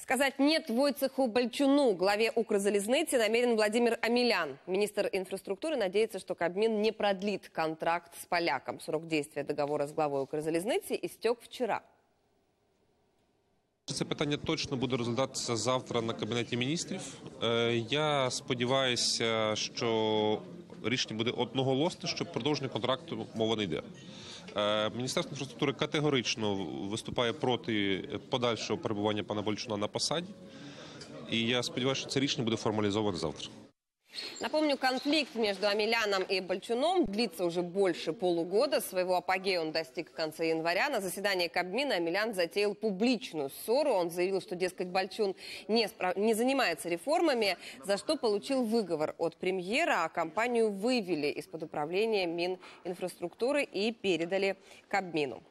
Сказать «нет» Войцеху Бальчуну, главе Укрзалезницы, намерен Владимир Амелян. Министр инфраструктуры надеется, что Кабмин не продлит контракт с поляком. Срок действия договора с главой Укрзалезницы истек вчера. Це питання точно буде розглядатися завтра на кабінеті міністрів. Е, Я сподіваюся, що рішення буде одноголосне, що продовження контракту мова не йде. Е, Міністерство інфраструктури категорично виступає проти подальшого перебування пана Больчуна на посаді. І я сподіваюся, що це рішення буде формалізоване завтра. Напомню, конфликт между Амеляном и Бальчуном длится уже больше полугода. Своего апогея он достиг в конце января. На заседании Кабмина Амелян затеял публичную ссору. Он заявил, что, дескать, Бальчун не, спра- не занимается реформами, за что получил выговор от премьера, а компанию вывели из-под управления Мининфраструктуры и передали Кабмину.